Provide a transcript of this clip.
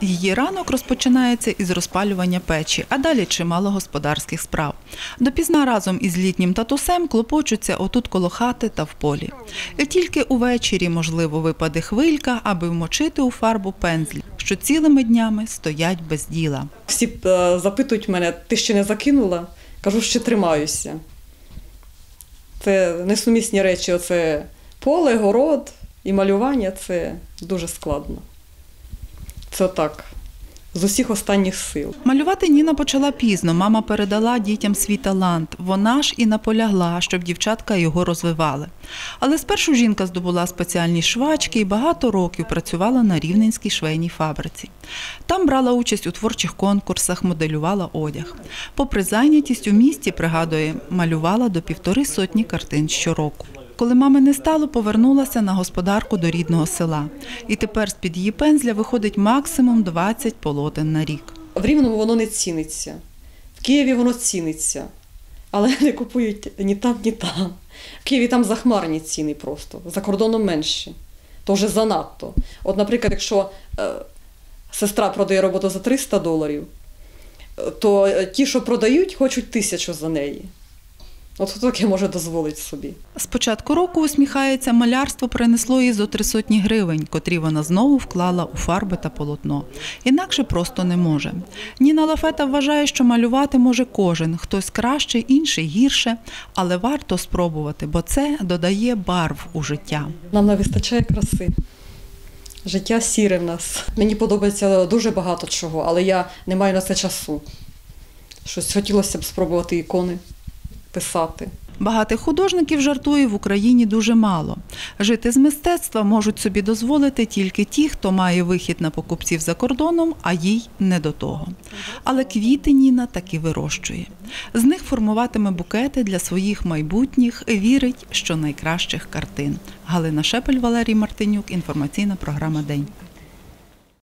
Її ранок розпочинається із розпалювання печі, а далі чимало господарських справ. Допізна разом із літнім татусем клопочуться отут коло хати та в полі. І тільки увечері, можливо, випаде хвилька, аби вмочити у фарбу пензлі, що цілими днями стоять без діла. Всі е, запитують мене, ти ще не закинула? Кажу, ще тримаюся. Це несумісні речі. Оце поле, город і малювання це дуже складно. Це так, з усіх останніх сил. Малювати Ніна почала пізно. Мама передала дітям свій талант. Вона ж і наполягла, щоб дівчатка його розвивали. Але спершу жінка здобула спеціальні швачки і багато років працювала на рівненській швейній фабриці. Там брала участь у творчих конкурсах, моделювала одяг. Попри зайнятість у місті, пригадує, малювала до півтори сотні картин щороку. Коли мами не стало, повернулася на господарку до рідного села. І тепер з-під її пензля виходить максимум 20 полотен на рік. В Рівному воно не ціниться. В Києві воно ціниться, але не купують ні там, ні там. В Києві там захмарні ціни просто, за кордоном менші. То вже занадто. От, наприклад, якщо е, сестра продає роботу за 300 доларів, е, то е, ті, що продають, хочуть тисячу за неї. От хто таке може дозволити собі? З початку року усміхається, малярство принесло їй зо три сотні гривень, котрі вона знову вклала у фарби та полотно. Інакше просто не може. Ніна Лафета вважає, що малювати може кожен, хтось краще, інший гірше, але варто спробувати, бо це додає барв у життя. Нам не вистачає краси. Життя сіре в нас. Мені подобається дуже багато чого, але я не маю на це часу. Щось хотілося б спробувати ікони писати. Багатих художників жартує в Україні дуже мало. Жити з мистецтва можуть собі дозволити тільки ті, хто має вихід на покупців за кордоном, а їй не до того. Але квіти Ніна таки вирощує. З них формуватиме букети для своїх майбутніх, вірить, що найкращих картин. Галина Шепель, Валерій Мартинюк, інформаційна програма День.